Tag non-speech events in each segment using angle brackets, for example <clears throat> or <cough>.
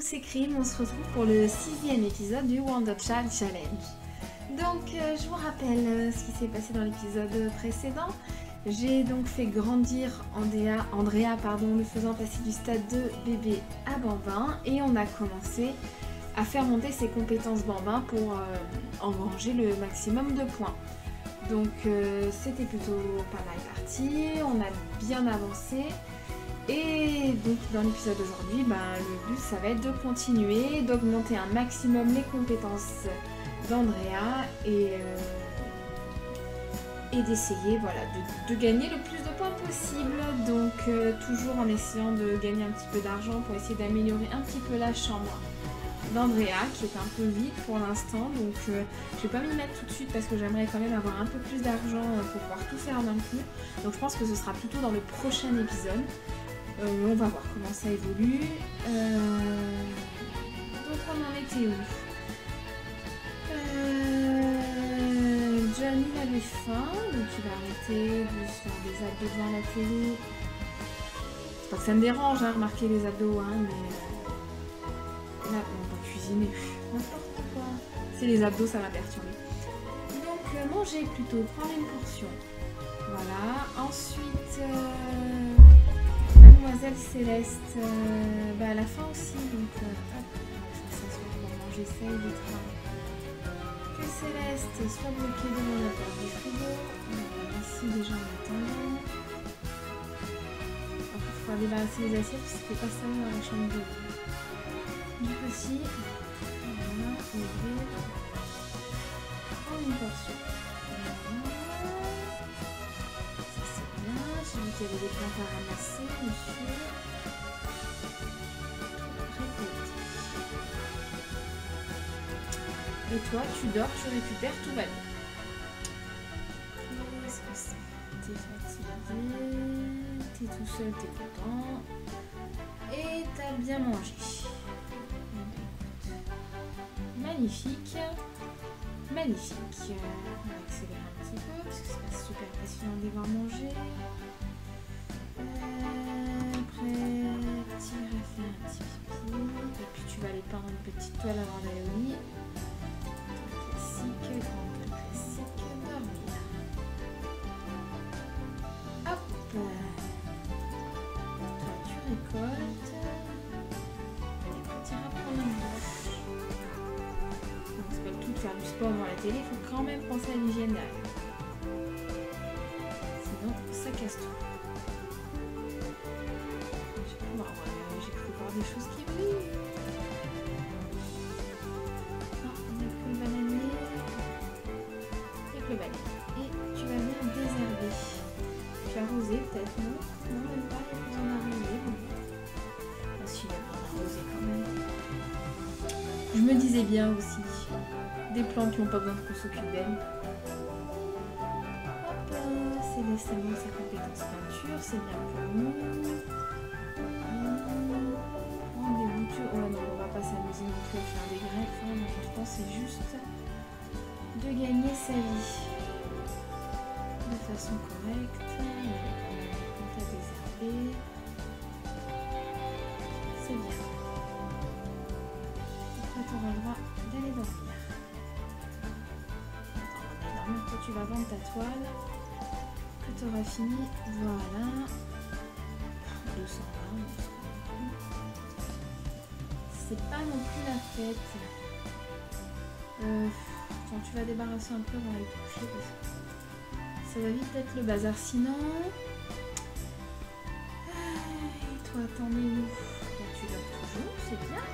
C'est Krim, on se retrouve pour le sixième épisode du Wonder Child Challenge. Donc euh, je vous rappelle euh, ce qui s'est passé dans l'épisode précédent. J'ai donc fait grandir Andrea, Andrea pardon, le faisant passer du stade de bébé à bambin et on a commencé à faire monter ses compétences bambin pour euh, engranger le maximum de points. Donc c'était plutôt pas mal parti, on a bien avancé. Et donc dans l'épisode d'aujourd'hui, bah, le but ça va être de continuer, d'augmenter un maximum les compétences d'Andrea et, euh, d'essayer voilà, de, gagner le plus de points possible. Donc euh, toujours en essayant de gagner un petit peu d'argent pour essayer d'améliorer un petit peu la chambre d'Andrea qui est un peu vide pour l'instant. Donc euh, je vais pas m'y mettre tout de suite parce que j'aimerais quand même avoir un peu plus d'argent pour pouvoir tout faire d'un coup. Donc je pense que ce sera plutôt dans le prochain épisode. Euh, on va voir comment ça évolue. Euh, donc on en était où euh, Johnny avait faim, donc il va arrêter de se faire des abdos devant la télé. C'est pas que ça me dérange, hein, remarquer les abdos, hein, mais là on va cuisiner. N'importe quoi. C'est les abdos, ça m'a perturbé. Donc manger plutôt, prendre une portion. Voilà. Ensuite. Mademoiselle Céleste, euh, bah à la fin aussi, donc euh, hop, je vais s'asseoir pour j'essaye d'être que Céleste soit bloquée devant la porte du frigo. ici déjà en attendant. Après, il faut débarrasser les assiettes parce que pas ça dans la chambre de du petit. Voilà, il y avait des plantes à ramasser, monsieur. Et toi, tu dors, tu récupères, tout va bien. Qu'est-ce que c'est T'es fatigué, t'es tout seul, t'es content. Et t'as bien mangé. Magnifique. Magnifique. On va accélérer un petit peu parce que c'est pas super passionnant de voir manger. Une petite toile avant d'aller au lit. Classique, classique, dormir. Hop tu récoltes. Puis tu iras prendre une douche. Donc c'est pas tout de faire du sport devant la télé, il faut quand même penser à l'hygiène derrière. Sinon ça casse tout. des choses me disais bien aussi, des plantes qui n'ont pas besoin qu'on s'occupe d'elles. Hop, c'est nécessairement sa compétence peinture, c'est bien pour nous. s'amuser non plus à faire des greffes. Hein. C'est juste de gagner sa vie de façon correcte. Va Toi tu vas vendre ta toile que tu auras fini. Voilà. 220 c'est pas non plus la fête. Euh, tu vas débarrasser un peu dans les coucher parce que ça va vite être le bazar. Sinon, et toi, t'en es où? Tu dors toujours, c'est bien.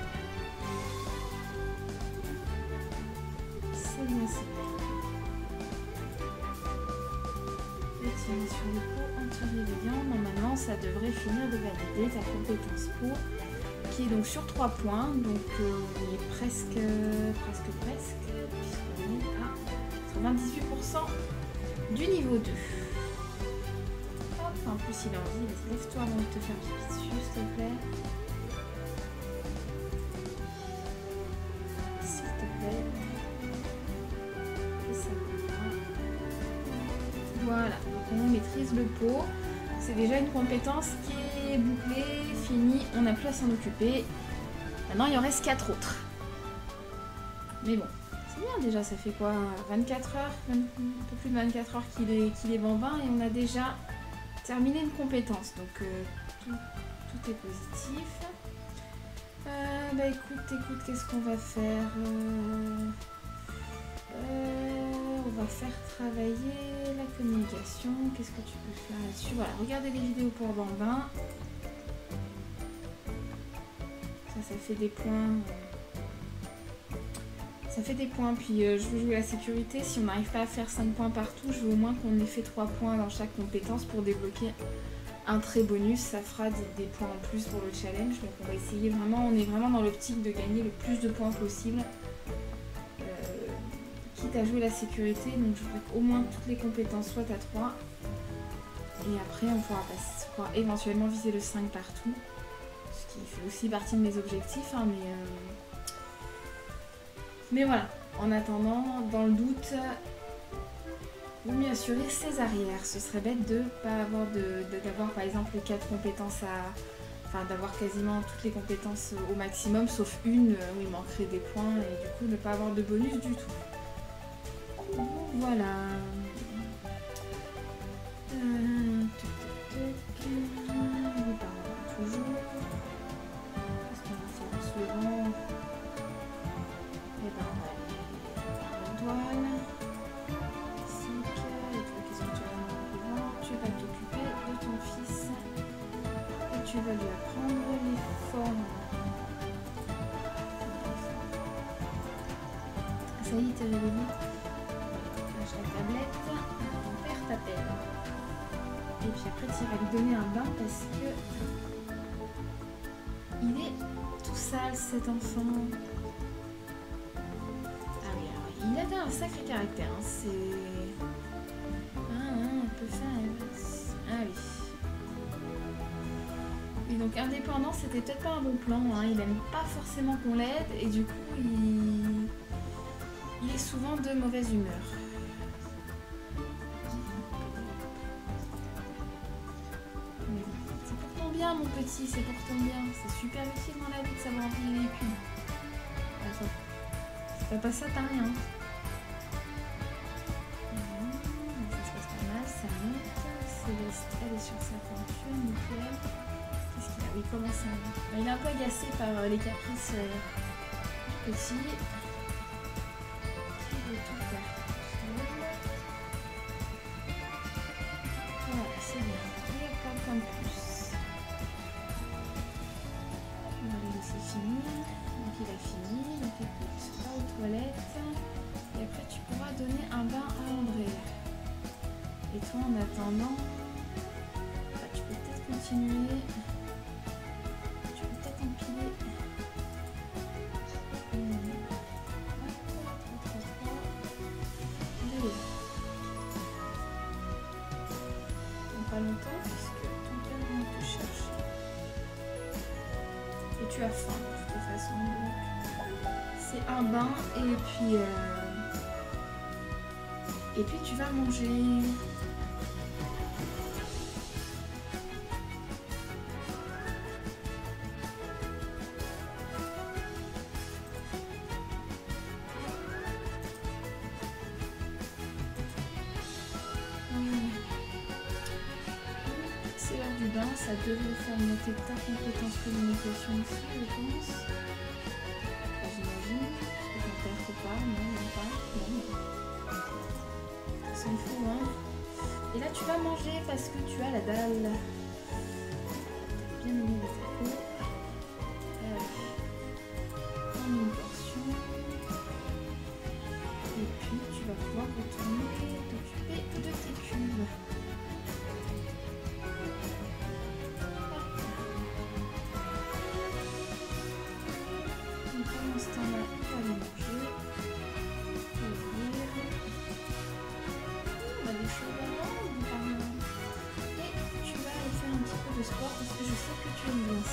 C'est bien, c'est bien. Sur le viande. Normalement, ça devrait finir de valider ta compétence pour qui est donc sur 3 points, donc euh, on est presque, presque, presque, puisqu'on est à 98% du niveau 2. Hop, en plus il a envie, lève-toi avant de te faire pipi dessus, s'il te plaît. S'il te plaît. Et ça Voilà, donc on maîtrise le pot. C'est déjà une compétence qui est bouclée, fini, on n'a plus à s'en occuper. Maintenant, il en reste 4 autres. Mais bon, c'est bien déjà, ça fait quoi? 24 heures, un peu plus de 24 heures qu'il est, bambin et on a déjà terminé une compétence. Donc euh, tout, tout, est positif. Euh, bah écoute, écoute, qu'est-ce qu'on va faire? Euh, On va faire travailler la communication. Qu'est-ce que tu peux faire là-dessus? Voilà, regardez les vidéos pour bambin. Ça, ça fait des points ça fait des points. Puis euh, je veux jouer la sécurité. Si on n'arrive pas à faire 5 points partout, je veux au moins qu'on ait fait 3 points dans chaque compétence pour débloquer un trait bonus. Ça fera des, points en plus pour le challenge. Donc on va essayer vraiment, on est vraiment dans l'optique de gagner le plus de points possible. Euh, à jouer la sécurité, donc je veux qu'au moins toutes les compétences soient à 3. Et après on pourra, éventuellement viser le 5 partout. Ce qui fait aussi partie de mes objectifs. Hein, mais, euh, mais voilà, en attendant, dans le doute, vous mieux assurer ses arrières. Ce serait bête de pas avoir d'avoir par exemple les quatre compétences à. Enfin d'avoir quasiment toutes les compétences au maximum, sauf une où il manquerait des points et du coup ne pas avoir de bonus du tout. Voilà. Euh, toujours. Qu'est-ce qu'on va faire suivant tu vas t'occuper de ton fils et tu vas lui apprendre les formes. Ça y est, t'es réveillé La tablette, ton père t'appelle. Et puis après, tu vas lui donner un bain parce que il est tout sale cet enfant. Il a un sacré caractère. Hein. C'est. Ah, un peu. Ah oui. Et donc indépendant, c'était peut-être pas un bon plan. Hein. Il aime pas forcément qu'on l'aide et du coup, il est souvent de mauvaise humeur. Petit, c'est pour ton bien. C'est super utile dans la vie de savoir envoyer les culs. Fais pas ça, t'as rien. Céleste, elle est sur sa peinture, nickel. Qu'est-ce qu'il a? Oui, comment ça Il est un peu agacé par euh, les caprices euh, du petit. Qui veut tout faire Voilà, c'est bien. Il n'y a pas de point de plus. Donc il a fini. Donc écoute, va aux toilettes. Et après tu pourras donner un bain à André. Et toi en attendant, continuer. Puis tu vas manger. ça devrait faire monter ta compétence communication aussi, je pense. Vas manger parce que tu as la dalle.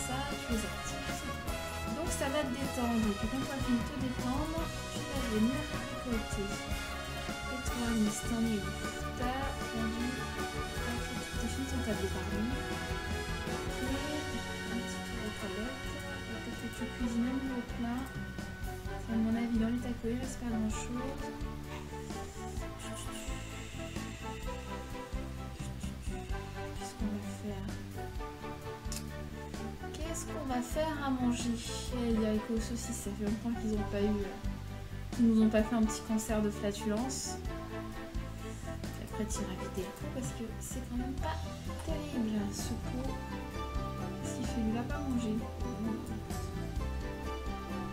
ça, tu. Donc ça va te détendre. Et quand tu as te détendre, tu vas venir récolter. Et toi, Miss, t'en es où T'as perdu. T'as fini ton tableau, pardon. Et un petit tour de toilette. Peut-être que tu cuisines un nouveau plat. À mon avis, dans les tacos, il reste pas grand chose. Qu'est-ce qu'on va faire? À manger Il y a avec saucisses, ça fait longtemps qu'ils n'ont pas eu. Ils nous ont pas fait un petit concert de flatulence. Puis après, tu iras vider le pot parce que c'est quand même pas terrible ce pot. Qu'est-ce qu'il fait Il a pas mangé.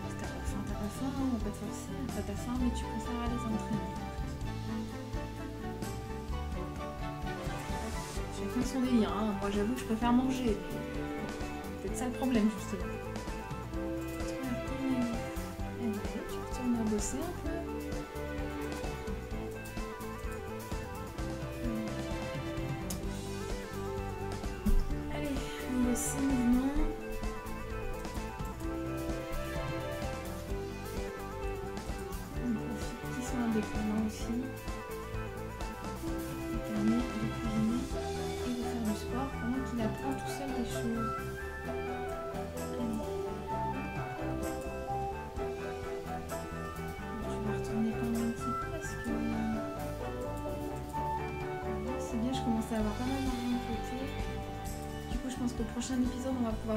Si T'as pas faim, t'as pas faim, on va pas te forcer. T'as ta faim, mais tu préfères aller t'entraîner. Chacun son délire. Hein. Moi, j'avoue que je préfère manger. C'est ça le problème, justement.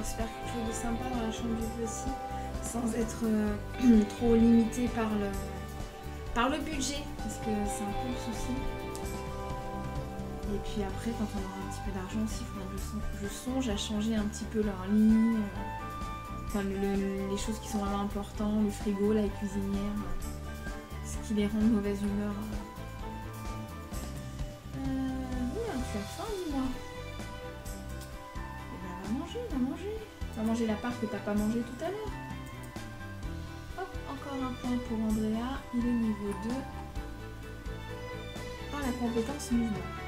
Se faire quelque chose de sympa dans la chambre du aussi, sans être euh, <clears throat> trop limité par le, par le budget, parce que c'est un peu le souci. Et puis après, quand on aura un petit peu d'argent aussi, je, son- je songe à changer un petit peu leur lit, euh, enfin le- les choses qui sont vraiment importantes, le frigo, la cuisinière, euh, ce qui les rend de mauvaise humeur. Va manger la part que t'as pas mangé tout à l'heure. Hop, encore un point pour Andrea. Il est niveau 2. Dans la compétence mouvement.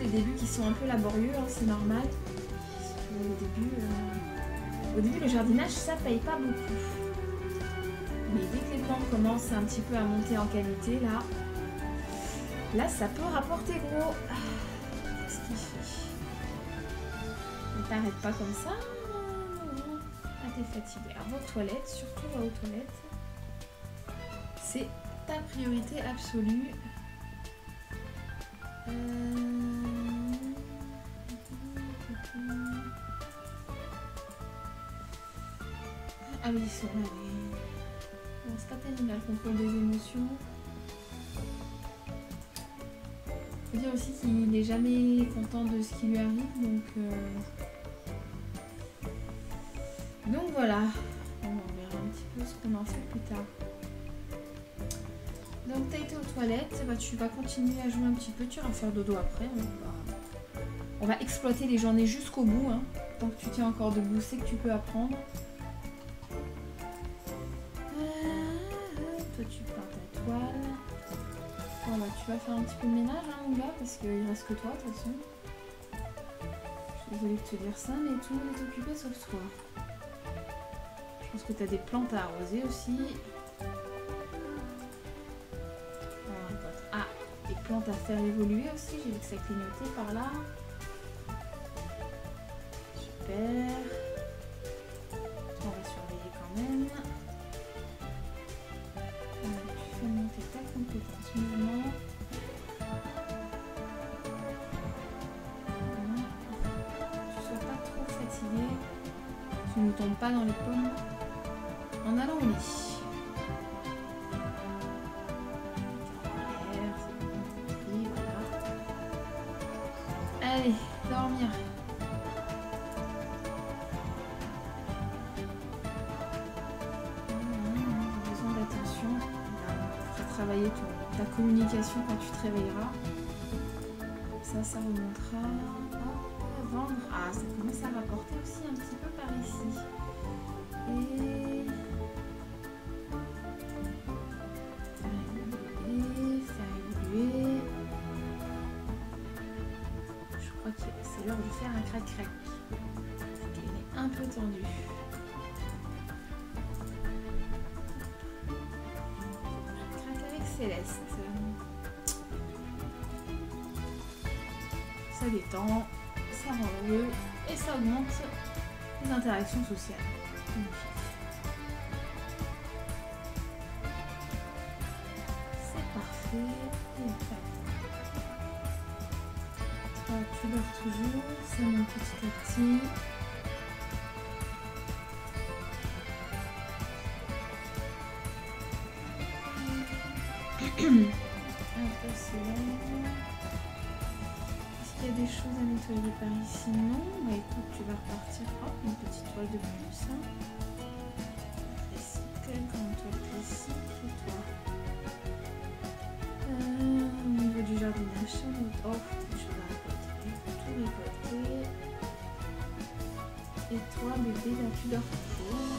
Les débuts qui sont un peu laborieux, hein, c'est normal. Au début, euh, au début le jardinage ça paye pas beaucoup. Mais dès que les plantes commencent un petit peu à monter en qualité là, là ça peut rapporter gros. Ah, Qu'est-ce qu'il fait? Ne t'arrête pas comme ça. Ah, t'es fatigué. Alors, aux toilettes, surtout va aux toilettes. C'est ta priorité absolue. Euh, c'est pas terrible, le contrôle des émotions? Faut dire aussi qu'il n'est jamais content de ce qui lui arrive, donc... euh, Donc voilà. On verra un petit peu ce qu'on en fait plus tard. Donc t'as été aux toilettes, bah, tu vas continuer à jouer un petit peu, tu vas faire dodo après. On va, on va exploiter les journées jusqu'au bout. Hein. Tant que tu tiens encore debout, c'est que tu peux apprendre. Tu vas faire un petit peu de ménage, hein, mon gars, parce qu'il reste que toi, de toute façon. Je suis désolée de te dire ça, mais tout le monde est occupé sauf toi. Je pense que tu as des plantes à arroser aussi. Ah, des plantes à faire évoluer aussi. J'ai vu que ça clignotait par là. Super. Allez, dormir. J'ai besoin d'attention. On fera travailler ta communication quand tu te réveilleras. Ça, ça remontera. Hop, vendre. Ah, ça commence à rapporter aussi un petit peu par ici. Et... un crac-crac. Il est un peu tendu. Crac avec Céleste. Ça détend, ça rend heureux et ça augmente les interactions sociales. Tu dors toujours, ça monte petit à petit. <clears throat> Est-ce qu'il y a des choses à nettoyer par ici? Non. Bah écoute, tu vas repartir. Hop, une petite toile de plus. Hein. Classique, comme toile classique. Et toi euh, Au niveau du jardinage, oh, Et toi, bébé, là, tu dors toujours.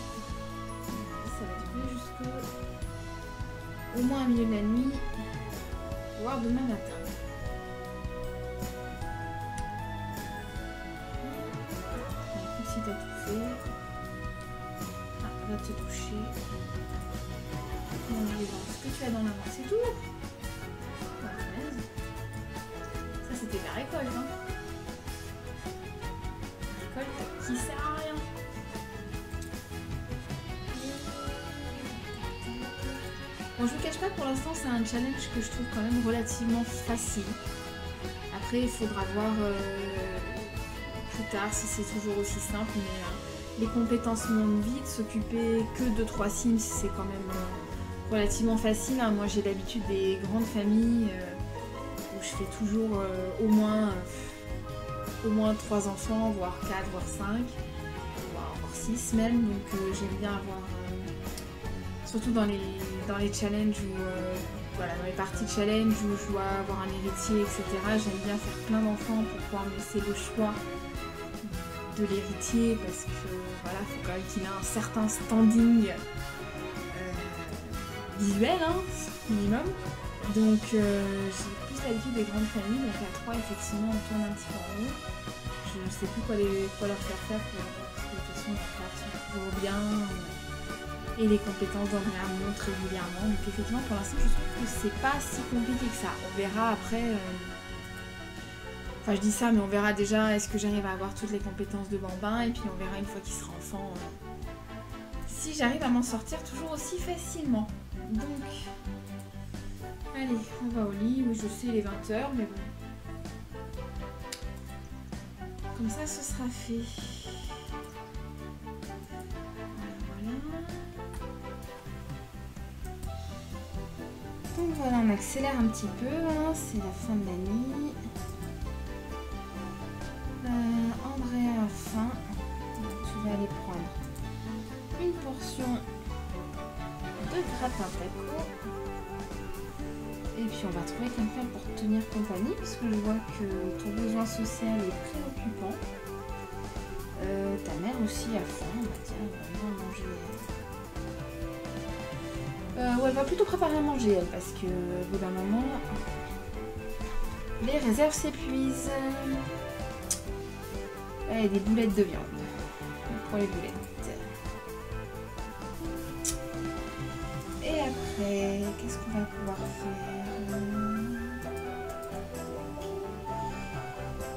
Ça va durer jusqu'au au moins un milieu de la nuit, voire demain matin. Écoute, si t'as tout fait, ah, va te toucher. Ce que tu as dans la main, c'est tout. Ça, c'était la récolte. Hein. Sert à rien. Bon, je vous cache pas, pour l'instant, c'est un challenge que je trouve quand même relativement facile. Après, il faudra voir euh, plus tard si c'est toujours aussi simple, mais euh, les compétences montent vite. S'occuper que de trois Sims, c'est quand même euh, relativement facile. Hein. Moi, j'ai l'habitude des grandes familles où je fais toujours au moins au moins trois enfants, voire quatre, voire cinq, voire, six même. Donc, j'aime bien avoir surtout dans les, dans les challenges ou euh, voilà, dans les parties challenge où je dois avoir un héritier, etc. J'aime bien faire plein d'enfants pour pouvoir me laisser le choix de l'héritier parce que voilà, faut quand même qu'il ait un certain standing euh, visuel, hein, minimum. Donc euh, j'ai plus l'habitude des grandes familles, donc à 3 effectivement on tourne un petit peu en haut. Je ne sais plus quoi, les, quoi leur faire faire pour, parce que de toute façon toujours bien et les compétences d'Andrea montrent régulièrement. Donc effectivement, pour l'instant, je trouve que c'est pas si compliqué que ça. On verra après. Euh, enfin, je dis ça, mais on verra déjà est-ce que j'arrive à avoir toutes les compétences de Bambin, et puis on verra une fois qu'il sera enfant euh, si j'arrive à m'en sortir toujours aussi facilement. Donc, allez, on va au lit. Oui, je sais, il est 20h, mais bon. Comme ça, ce sera fait. Donc voilà, on accélère un petit peu, hein. c'est la fin de la nuit. Euh, André a faim, tu vas aller prendre une portion de gratin taco. On va trouver quelqu'un pour tenir compagnie, parce que je vois que ton besoin social est préoccupant. Euh, ta mère aussi a faim, bah tiens, on va manger euh, ouais, elle va plutôt préparer à manger, elle, parce que au bout d'un moment, les réserves s'épuisent. a des boulettes de viande. Pour les boulettes. Et après, qu'est-ce qu'on va pouvoir faire?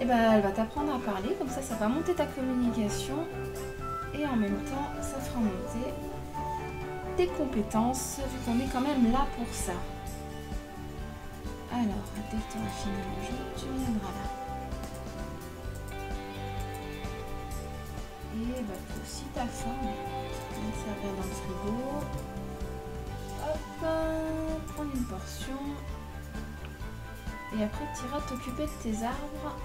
Et eh ben, elle va t'apprendre à parler, comme ça, ça va monter ta communication. Et en même temps, ça fera monter tes compétences, vu qu'on est quand même là pour ça. Alors, dès que tu auras manger, tu viendras là. Et bah, toi aussi ta. Ça va dans le frigo. Hop, prendre une portion. Et après, tu iras t'occuper de tes arbres.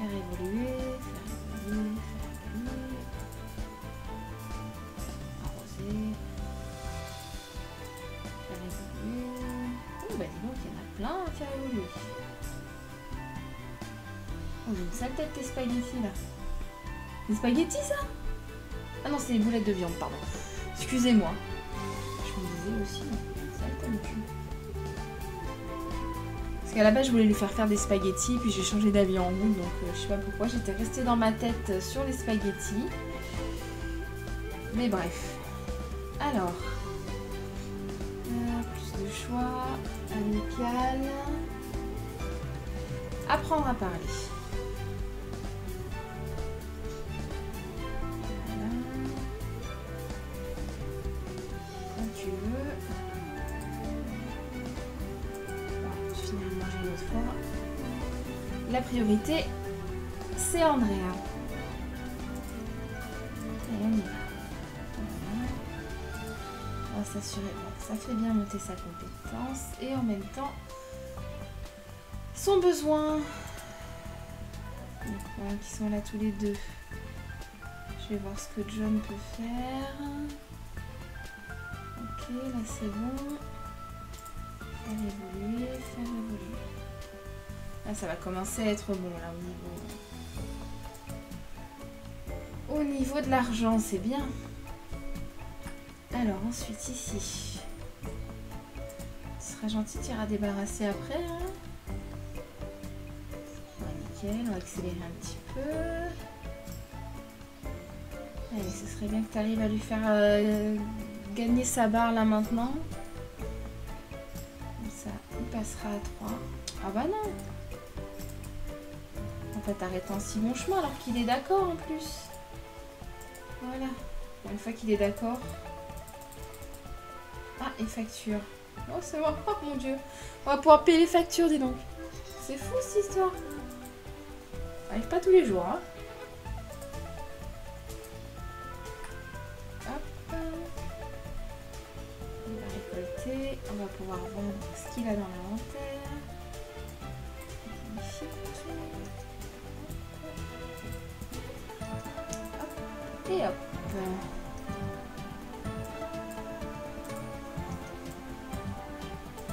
Faire évoluer, faire évoluer, Oh bah dis donc, il y en a plein à faire évoluer. Oh, j'ai une sale tête tes spaghettis là. Des spaghettis ça? Ah non, c'est des boulettes de viande, pardon. Excusez-moi. Je me disais aussi, sale tête Parce qu'à la base, je voulais lui faire faire des spaghettis, puis j'ai changé d'avis en route, donc euh, je sais pas pourquoi. J'étais restée dans ma tête sur les spaghettis. Mais bref. Alors. Euh, plus de choix. Amical. Apprendre à parler. La priorité, c'est Andrea. On va. Voilà. S'assurer. ça fait bien monter sa compétence. Et en même temps, son besoin. Donc voilà, qui sont là tous les deux. Je vais voir ce que John peut faire. Ok, là c'est bon. Faire évoluer, faire évoluer. Là ça va commencer à être bon là au niveau. Au niveau de l'argent, c'est bien. Alors ensuite ici. Ce sera gentil, tu iras débarrasser après. hein. Nickel, on va accélérer un petit peu. Ce serait bien que tu arrives à lui faire euh, gagner sa barre là maintenant. Ça, il passera à 3. Ah bah non Arrête en si bon chemin alors qu'il est d'accord en plus. Voilà. Une fois qu'il est d'accord. Ah, et facture. Oh, c'est bon. Oh mon dieu. On va pouvoir payer les factures, dis donc. C'est fou cette histoire. Ça arrive pas tous les jours, hein. Hop. Il va récolter. On va pouvoir vendre ce qu'il a dans l'inventaire. Et hop.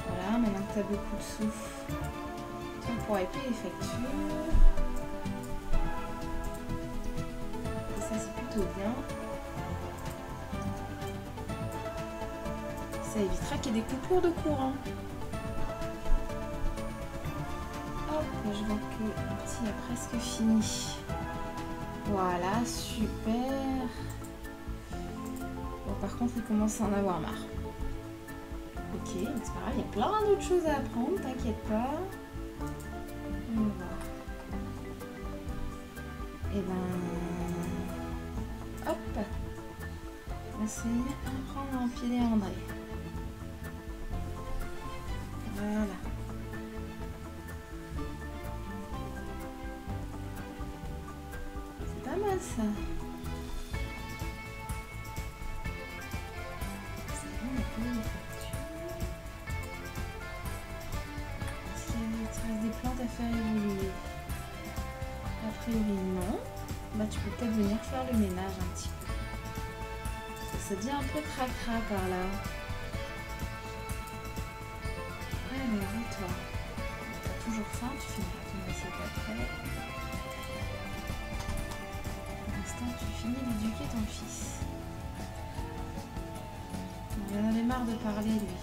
Voilà, maintenant que tu as beaucoup de souffle, vas pouvoir payer les factures. Ça, c'est plutôt bien. Ça évitera qu'il y ait des coupures de courant. Hop, je vois que le petit a presque fini. Voilà, super. Bon, par contre, il commence à en avoir marre. Ok, c'est pas grave, il y a plein d'autres choses à apprendre, t'inquiète pas. Tu peux peut-être venir faire le ménage un petit peu. Ça devient un peu cracra par là. Alors, toi T'as toujours faim, tu finiras ton assiette après. Pour l'instant, tu finis d'éduquer ton fils. Il en avait marre de parler, lui.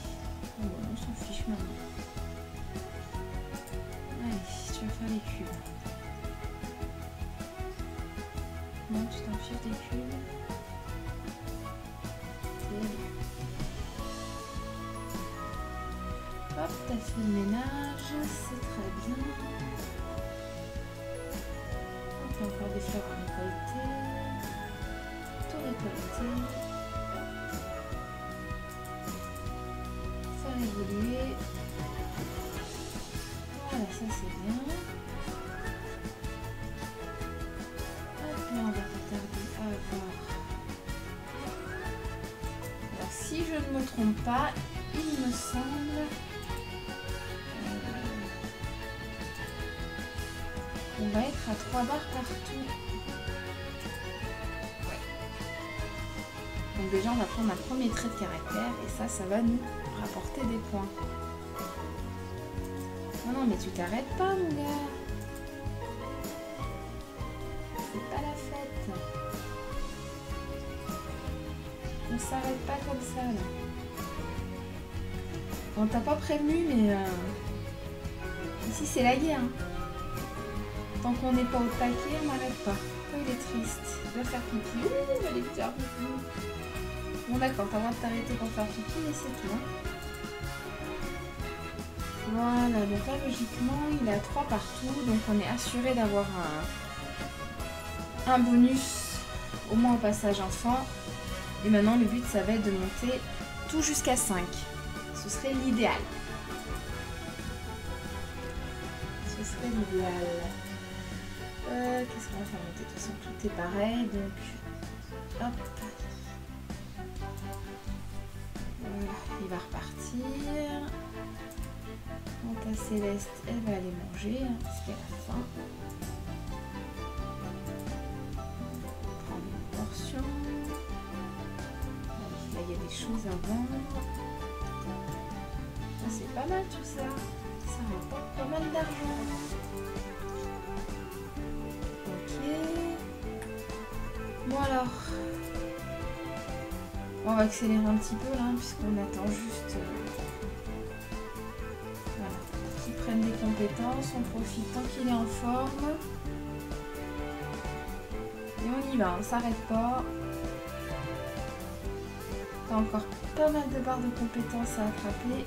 Oh, on s'en fiche maintenant. Allez, tu vas faire les cubes. Non, tu t'en fiches des cubes. Hop, t'as fait le ménage, c'est très bien. T'as encore des fleurs à récolter. Tout récolter. Faire évoluer. Voilà, ça c'est bien. Me trompe pas, il me semble. euh, On va être à 3 barres partout. Donc déjà on va prendre un premier trait de caractère et ça, ça va nous rapporter des points. Non, non, mais tu t'arrêtes pas mon gars. C'est pas la fête. On s'arrête pas comme ça. On t'a pas prévenu mais euh, ici c'est la guerre. hein. Tant qu'on n'est pas au taquet, on n'arrête pas. Oh, il est triste. Il va faire pipi. Il va aller faire pipi. Bon d'accord, t'as le droit de t'arrêter pour faire pipi, mais c'est tout. hein. Voilà, donc là logiquement il a 3 partout, donc on est assuré d'avoir un, un bonus au moins au passage enfant. Et maintenant le but ça va être de monter tout jusqu'à 5. Ce serait l'idéal. Ce serait l'idéal. Euh, Qu'est-ce qu'on va faire monter De toute façon tout est pareil, donc hop. Voilà, il va repartir. Donc la Céleste, elle va aller manger, hein, parce qu'elle a faim. Prendre une portion. Là, il y a des choses à vendre. C'est pas mal tout ça. Ça rapporte pas mal d'argent. Ok. Bon alors. On va accélérer un petit peu là, puisqu'on attend juste... euh, prennent des compétences, on profite tant qu'il est en forme. Et on y va, on s'arrête pas. T'as encore pas mal de barres de compétences à attraper.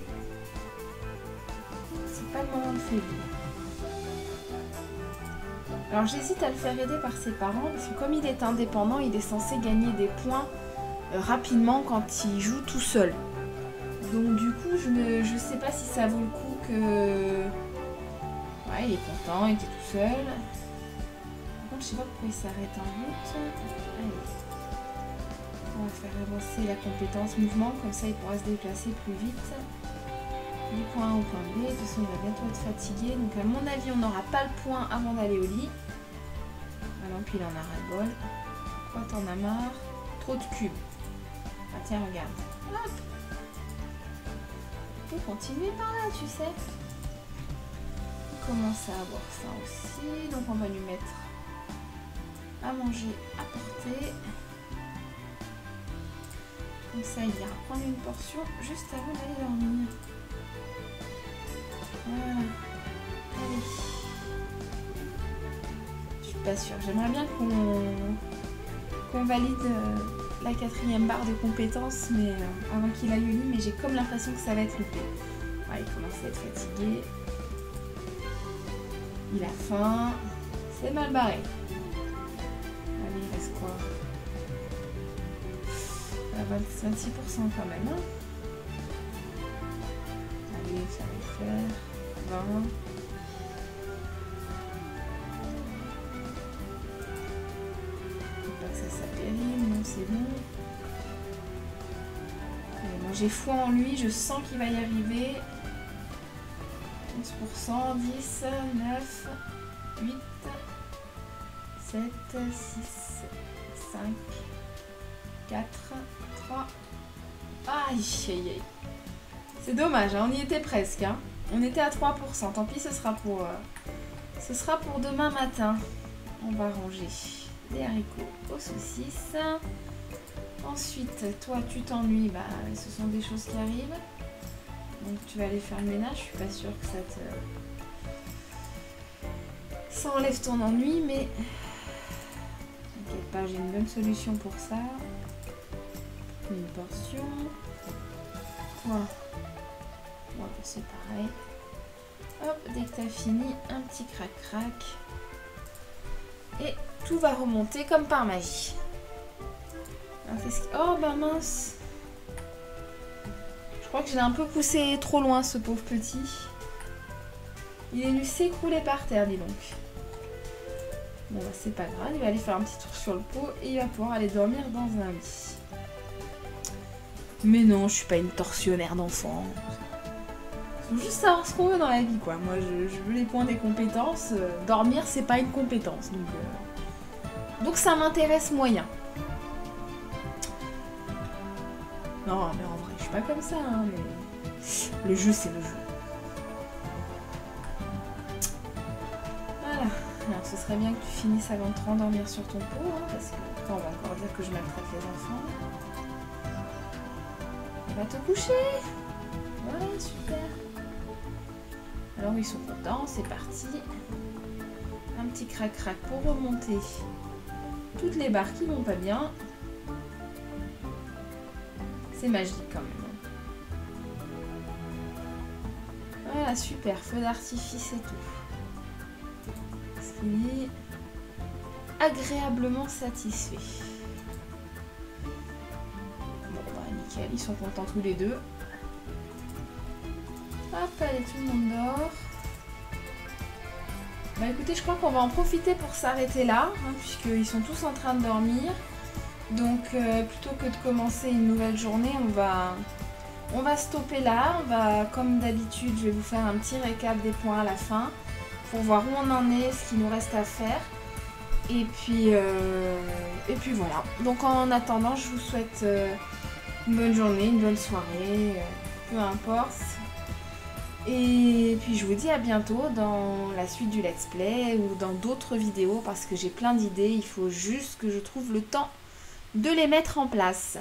Alors j'hésite à le faire aider par ses parents, parce que comme il est indépendant, il est censé gagner des points euh, rapidement quand il joue tout seul. Donc du coup, je ne je sais pas si ça vaut le coup que... Ouais, il est content, il était tout seul. Par contre, je sais pas pourquoi il s'arrête en route. Allez. On va faire avancer la compétence mouvement, comme ça il pourra se déplacer plus vite. Du point A au point B, de toute façon il va bientôt être fatigué. Donc à mon avis, on n'aura pas le point avant d'aller au lit. Ah non, puis il en a ras-le-bol. Quoi, t'en as marre? Trop de cubes. Ah tiens, regarde. Hop on peut continuer par là, tu sais. On commence à avoir ça aussi. Donc on va lui mettre à manger à portée. Comme ça, il ira prendre une portion juste avant d'aller dormir. Je suis pas sûre. J'aimerais bien qu'on valide euh, la quatrième barre de compétences mais euh, avant qu'il aille au lit, mais j'ai comme l'impression que ça va être loupé. Il commence à être fatigué. Il a faim. C'est mal barré. Allez, il reste quoi? Ah, 20 26% quand même. Hein pas que ça s'apérime, non, c'est bon. Moi j'ai foi en lui, je sens qu'il va y arriver. 11%, 10, 9, 8, 7, 6, 5, 4, 3. Aïe, aïe, aïe. C'est dommage, hein, on y était presque. hein. On était à 3%. Tant pis, ce sera pour, euh, ce sera pour demain matin. On va ranger les haricots aux saucisses. Ensuite, toi, tu t'ennuies. Bah, ce sont des choses qui arrivent. Donc, tu vas aller faire le ménage. Je suis pas sûre que ça te... Ça enlève ton ennui, mais... T'inquiète pas, j'ai une bonne solution pour ça. Une portion. Bah, c'est pareil. Hop, dès que t'as fini, un petit crac-crac. Et tout va remonter comme par magie. Oh bah mince Je crois que je l'ai un peu poussé trop loin ce pauvre petit. Il est venu s'écrouler par terre, dis donc. Bon bah c'est pas grave, il va aller faire un petit tour sur le pot et il va pouvoir aller dormir dans un lit. Mais non, je suis pas une tortionnaire d'enfant. Faut juste savoir ce qu'on veut dans la vie, quoi. Moi, je, veux les points des compétences. Euh, dormir, c'est pas une compétence, donc... euh, Donc ça m'intéresse moyen. Non, mais en vrai, je suis pas comme ça, hein, mais... Le jeu, c'est le jeu. Voilà. Alors, ce serait bien que tu finisses avant de te rendormir sur ton pot, hein, parce que après, on va encore dire que je maltraite les enfants. Va te coucher Ouais, super alors ils sont contents, c'est parti. Un petit crac-crac pour remonter toutes les barres qui vont pas bien. C'est magique quand même. Voilà. Super, feu d'artifice et tout. Ce qui est agréablement satisfait. Bon, bah nickel, ils sont contents tous les deux. Hop, allez, tout le monde dort. Bah écoutez, je crois qu'on va en profiter pour s'arrêter là, hein, puisqu'ils sont tous en train de dormir. Donc euh, plutôt que de commencer une nouvelle journée, on va, on va stopper là. On va, comme d'habitude, je vais vous faire un petit récap des points à la fin pour voir où on en est, ce qu'il nous reste à faire. Et puis, euh, et puis voilà. Donc en attendant, je vous souhaite euh, une bonne journée, une bonne soirée, peu importe. Et puis je vous dis à bientôt dans la suite du let's play ou dans d'autres vidéos parce que j'ai plein d'idées, il faut juste que je trouve le temps de les mettre en place.